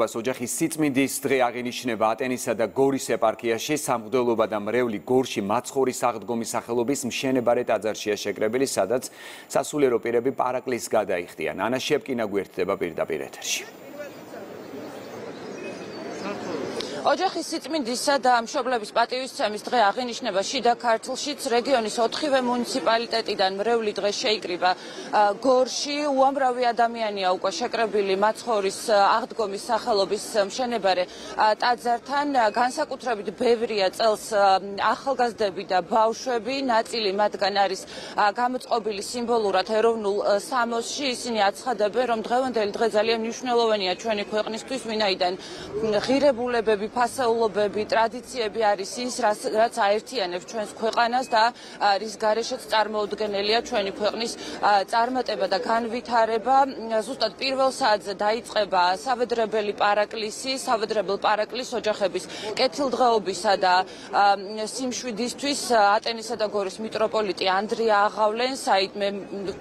მადლობას ოჯახის სიწმინდის დღე აღინიშნება ატენისა და გორის ეპარქიაში სამღვდელობა და მრევლი გორში მაცხოვრის აღდგომის სახელობის მშენებარე ტაძარშია შეკრებილი სადაც სასულიერო პირები პარაკლის გადაიხდიან. ანა შეპკინა გვერდდება პირდაპირ ეთერში ოჯახის სიწმინდისა და მშობლების პატივისცემის დღე აღინიშნება შიდა ქართლშიც რეგიონის 4-ვე მუნიციპალიტეტიდან მრევლი დღე შეიკრიბა. გორში უამრავი ადამიანია უკვე შეკრებილი მაცხოვრის აღდგომის სახელობის მშენებარე ტაძართან. განსაკუთრებით ბევრია წელს ახალგაზრდები და ბავშვები. ნაწილი მათგან არის გამოწყობილი სიმბოლურად ეროვნულ სამოსში. ისინი აცხადებენ რომ დღევანდელი დღე ძალიან მნიშვნელოვანია ჩვენი ქვეყნისთვის ვინაიდან ღირებულებები ფასეულობები, ტრადიციები არის ის, რაც აერთიანებს ჩვენს ქვეყანას და რის გარეშეც წარმოუდგენელია ჩვენი ქვეყნის წარმატება და განვითარება. ზუსტად პირველ საათზე დაიწყება სავედრებელი პარაკლისი, სავედრებელ პარაკლის ოჯახების კეთილდღეობისა და სიმშვიდისთვის ატენისა და გორის მიტროპოლიტი ანდრია აღავლენს, აი მე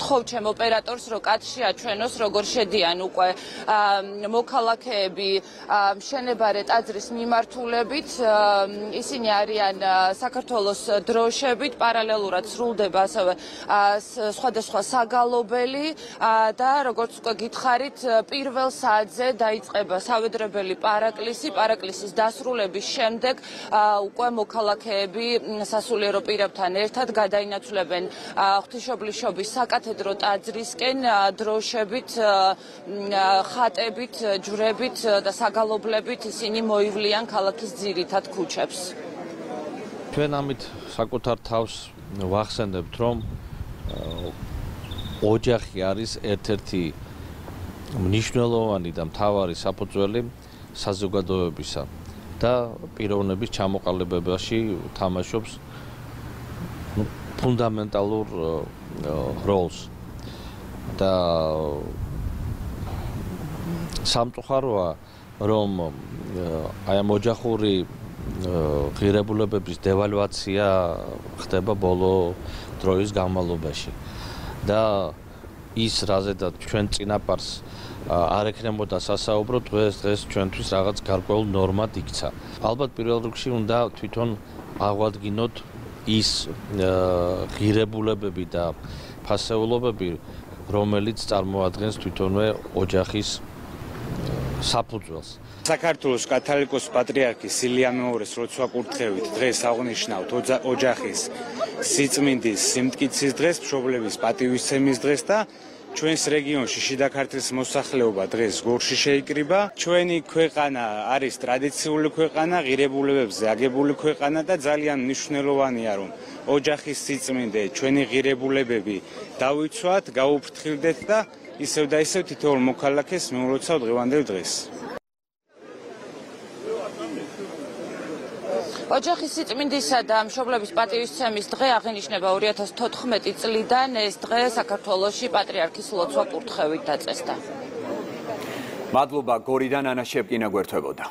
თხოვ ჩემ ოპერატორს, რომ კადრში აჩვენოს, როგორ შედიან უკვე მოქალაქეები მშენებარე ტაძრის მიმართულებით ისინი არიან საქართველოს დროშებით პარალელურად სრულდება ასევე სხვადასხვა საგალობელი და როგორც უკვე გითხარით პირველ საათზე დაიწყება სავედრებელი პარაკლისი. პარაკლისის დასრულების შემდეგ უკვე მოქალაქეები სასულიერო პირებთან ერთად გადაინაცვლებენ ღვთისმშობლის საკათედრო ტაძრისკენ დროშებით ხატებით ჯვრებით და საგალობლებით ისინი მოივლიან არიან ქალაქის ძირითად ქუჩებს. ჩვენ ამით საკუთარ თავს ვახსენებთ, რომ ოჯახი არის ერთ-ერთი მნიშვნელოვანი და მთავარი საფუძველი საზოგადოებისა და პიროვნების ჩამოყალიბებაში თამაშობს ფუნდამენტალურ როლს და სამწუხაროა რომ აი ამ ოჯახური ღირებულებების დევალვაცია ხდება ბოლო დროის განმავლობაში და ის რაზედაც ჩვენ წინაპარს არ ექნებოდა სასაუბრო დღეს დღეს ჩვენთვის რაღაც გარკვეულ ნორმად იქცა. ალბათ პირველ რიგში უნდა თვითონ აღვადგინოთ ის ღირებულებები და ფასეულობები, რომელიც წარმოადგენს თვითონვე ოჯახის საფუძველს. საქართველოს კათოლიკოს პატრიარქი სილია მეორის როცა კურთხევით დღეს აღნიშნავთ ოჯახის სიწმინდის სიმტკიცის დღეს, მშობლების პატივისცემის დღეს და ჩვენს რეგიონში შიდა ქართლის მოსახლეობა დღეს გორში შეიკრიბა. ჩვენი ქვეყანა არის ტრადიციული ქვეყანა, ღირებულებებზე აგებული ქვეყანა და ძალიან მნიშვნელოვანია რომ ოჯახის სიწმინდე, ჩვენი ღირებულებები დავიცვათ, გაუფრთხილდეთ და ისევ და ისევ თითოეულ მოქალაქეს მეულოცავ დღევანდელ დღეს. ოჯახის სიწმინდისა და მშობლების პატივისცემის დღე აღინიშნება 2014 წლიდან ეს დღე საქართველოსში პატრიარქის ლოცვა კურთხევით დაწესდა. მადლობა გორიდან ანა შეპკინა გვერდებოდა.